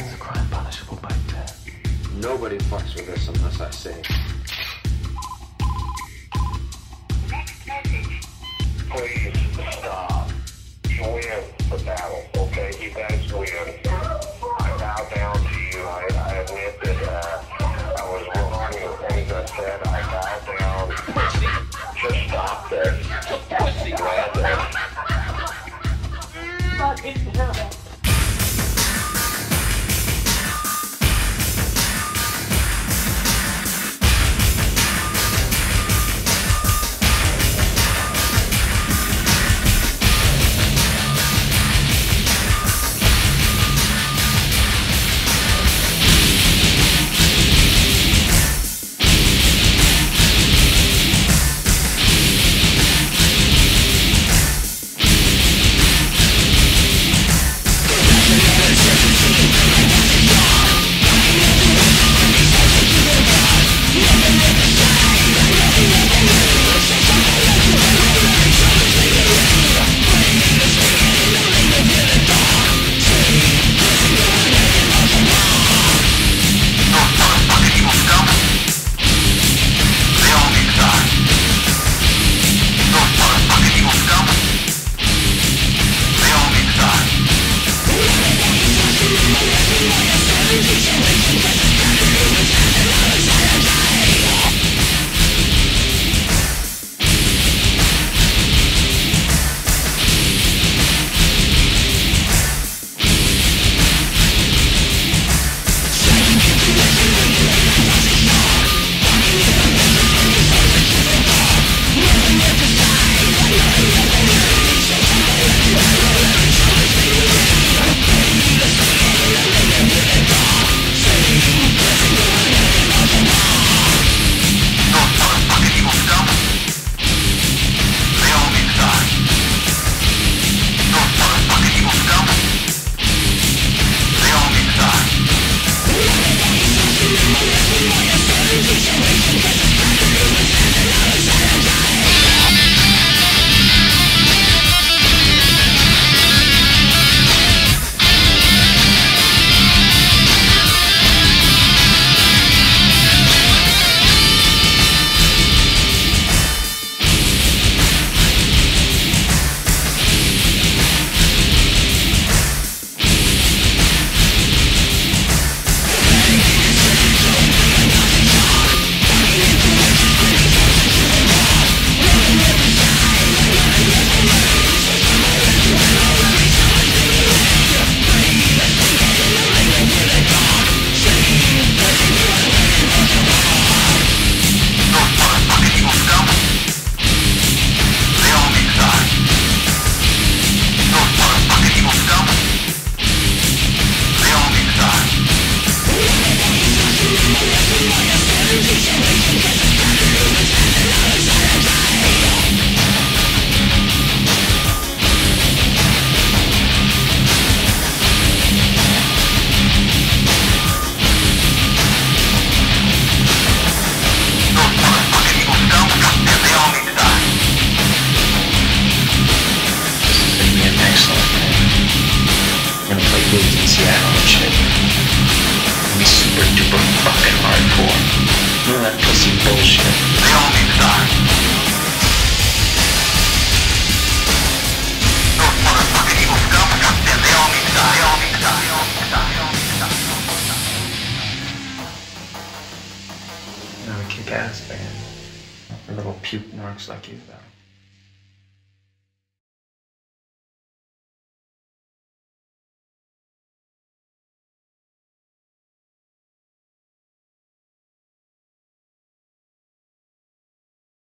a crime punishable by death. Nobody fucks with us unless I say. It'd And shit. Be super duper fucking hardcore. None of that pussy bullshit. They all die. Yeah, they all die. Know, a kick-ass band. For little puke marks like you, though.